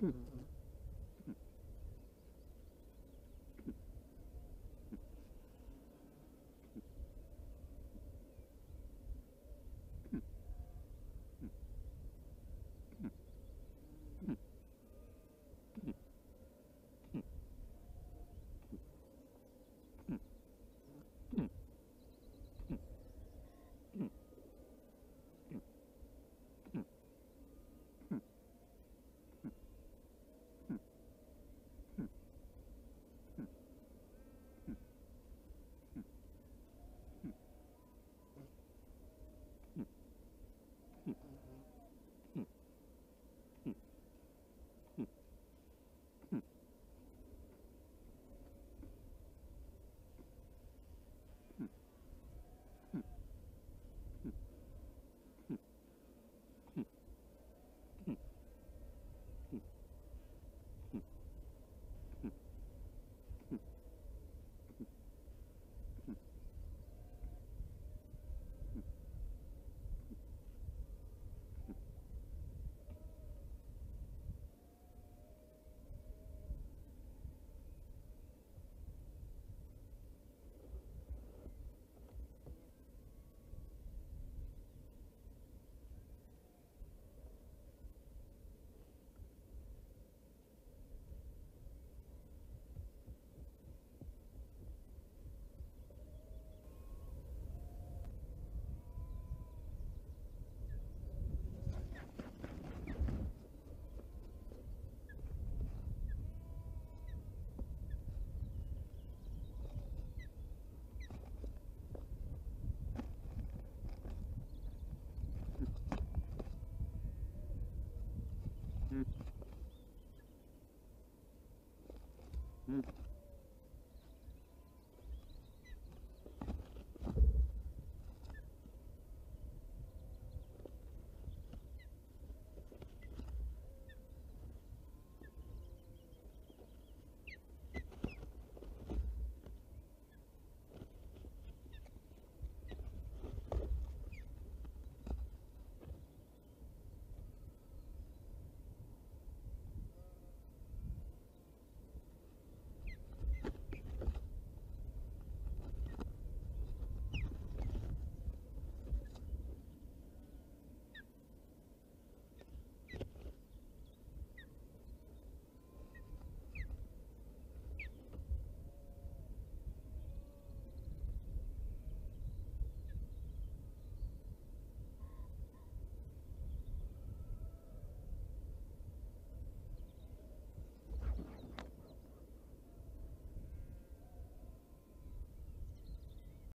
嗯。